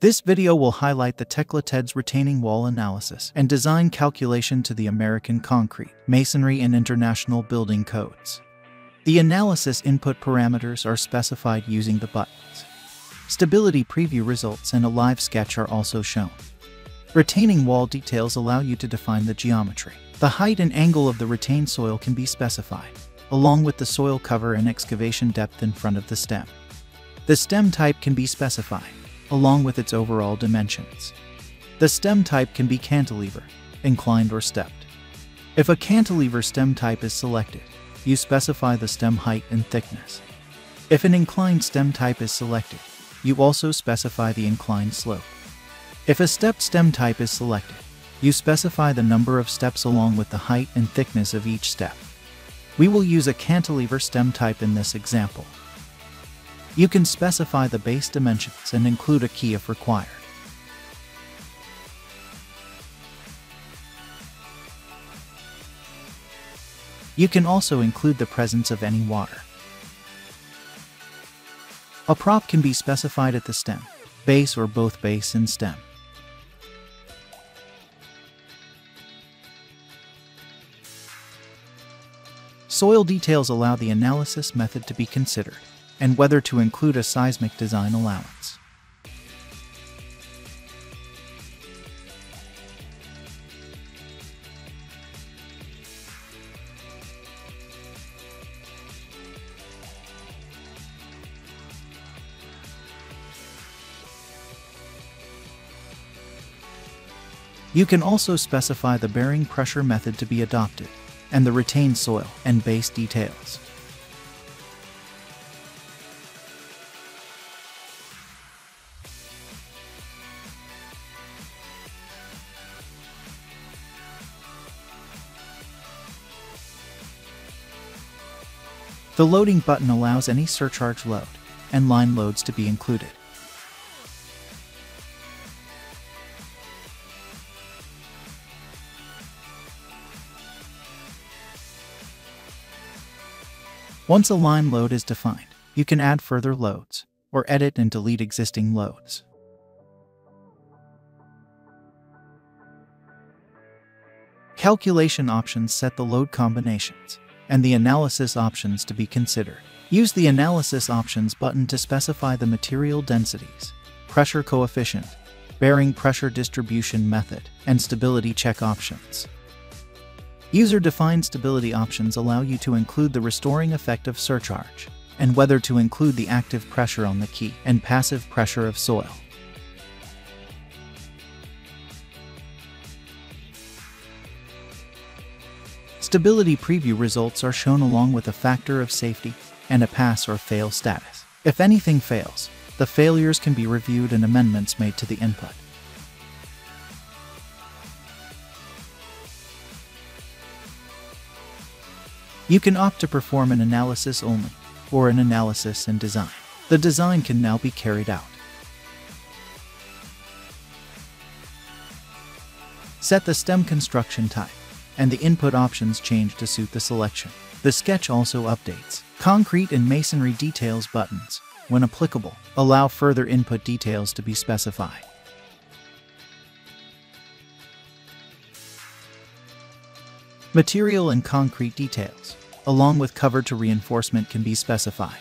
This video will highlight the Tekla Tedds retaining wall analysis and design calculation to the American Concrete, Masonry, and International Building Codes. The analysis input parameters are specified using the buttons. Stability preview results and a live sketch are also shown. Retaining wall details allow you to define the geometry. The height and angle of the retained soil can be specified, along with the soil cover and excavation depth in front of the stem. The stem type can be specified, along with its overall dimensions. The stem type can be cantilever, inclined or stepped. If a cantilever stem type is selected, you specify the stem height and thickness. If an inclined stem type is selected, you also specify the inclined slope. If a stepped stem type is selected, you specify the number of steps along with the height and thickness of each step. We will use a cantilever stem type in this example. You can specify the base dimensions and include a key if required. You can also include the presence of any water. A prop can be specified at the stem, base or both base and stem. Soil details allow the analysis method to be considered and whether to include a seismic design allowance. You can also specify the bearing pressure method to be adopted and the retained soil and base details. The loading button allows any surcharge load and line loads to be included. Once a line load is defined, you can add further loads or edit and delete existing loads. Calculation options set the load combinations and the analysis options to be considered. Use the Analysis Options button to specify the material densities, pressure coefficient, bearing pressure distribution method, and stability check options. User-defined stability options allow you to include the restoring effect of surcharge, and whether to include the active pressure on the key and passive pressure of soil. Stability preview results are shown along with a factor of safety and a pass or fail status. If anything fails, the failures can be reviewed and amendments made to the input. You can opt to perform an analysis only, or an analysis and design. The design can now be carried out. Set the stem construction type and the input options change to suit the selection. The sketch also updates concrete and masonry details buttons. When applicable, allow further input details to be specified. Material and concrete details, along with cover to reinforcement can be specified.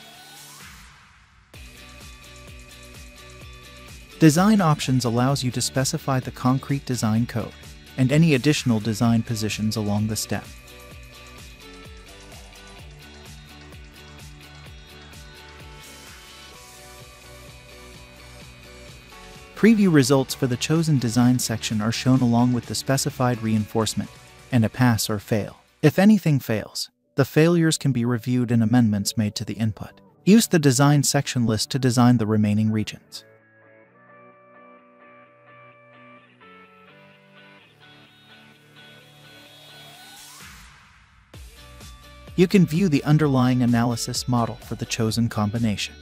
Design options allows you to specify the concrete design code and any additional design positions along the step. Preview results for the chosen design section are shown along with the specified reinforcement and a pass or fail. If anything fails, the failures can be reviewed and amendments made to the input. Use the design section list to design the remaining regions. You can view the underlying analysis model for the chosen combination.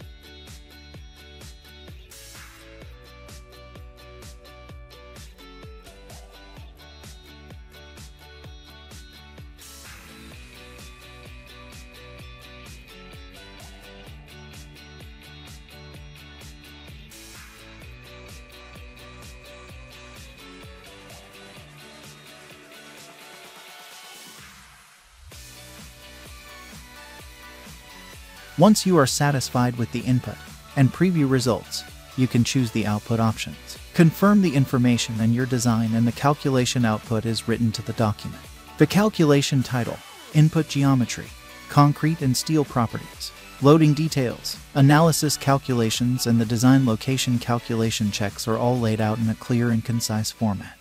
Once you are satisfied with the input and preview results, you can choose the output options. Confirm the information and your design and the calculation output is written to the document. The calculation title, input geometry, concrete and steel properties, loading details, analysis calculations, and the design location calculation checks are all laid out in a clear and concise format.